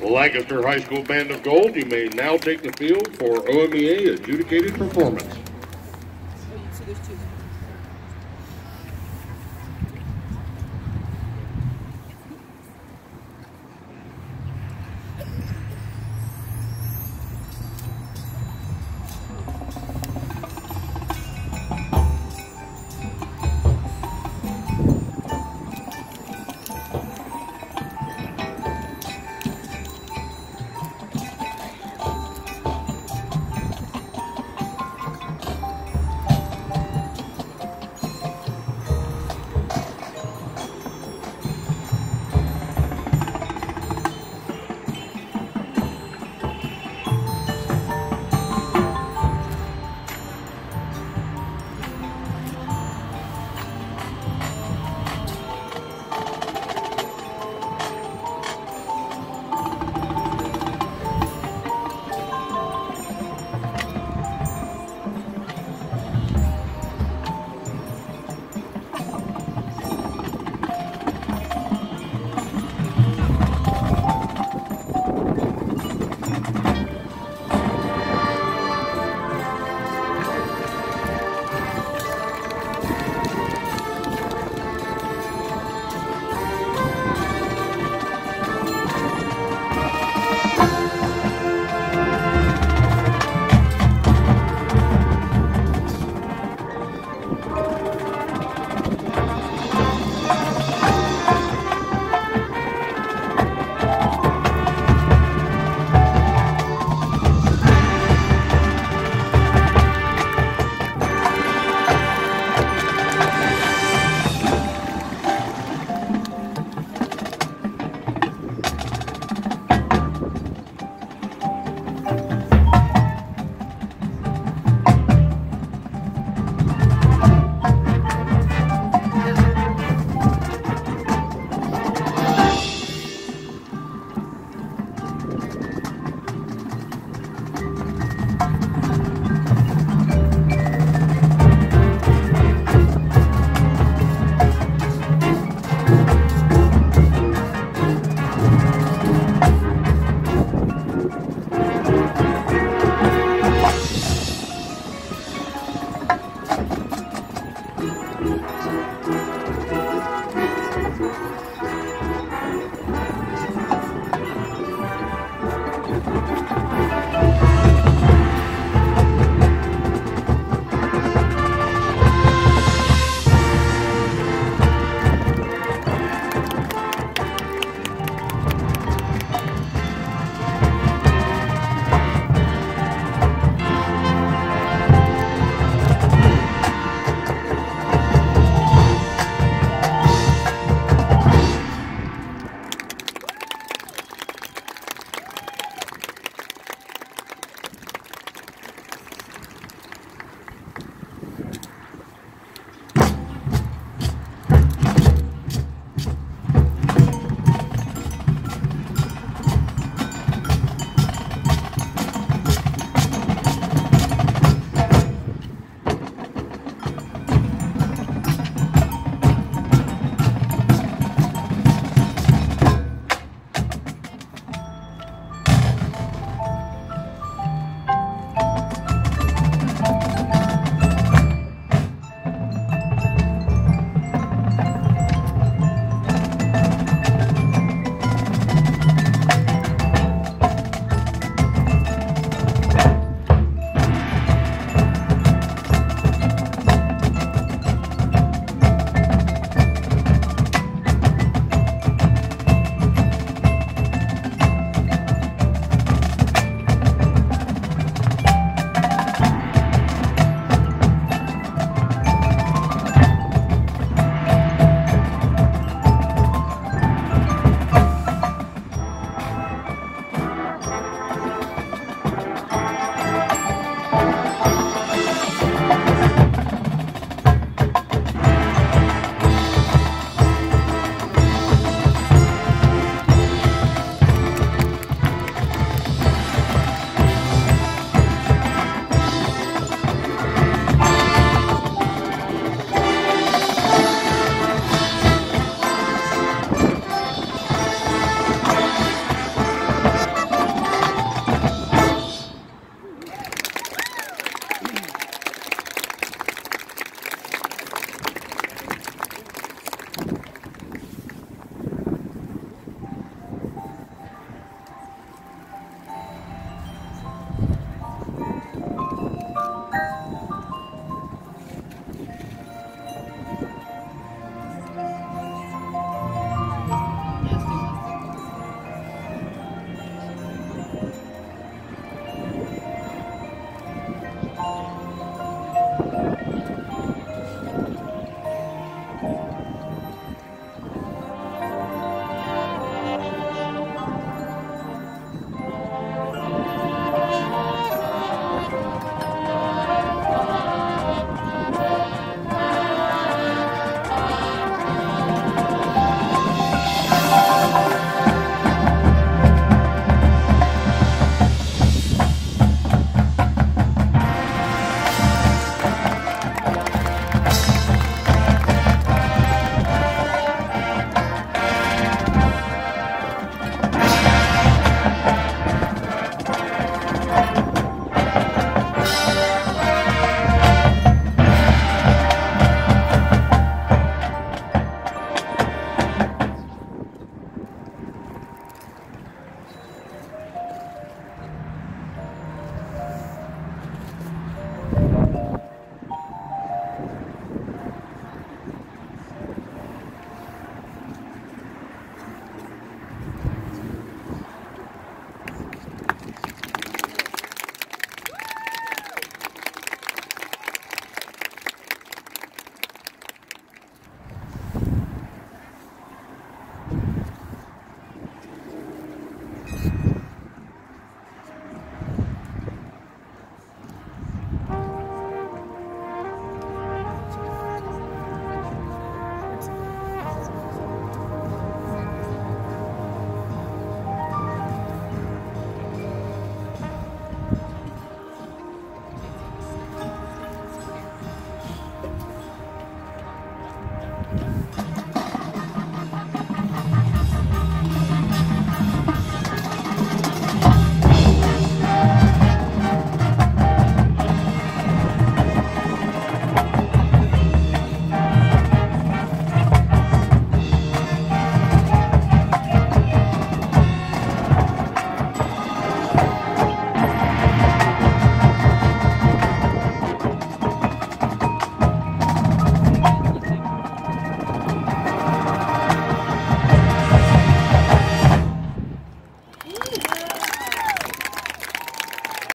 Lancaster High School Band of Gold, you may now take the field for OMEA adjudicated performance.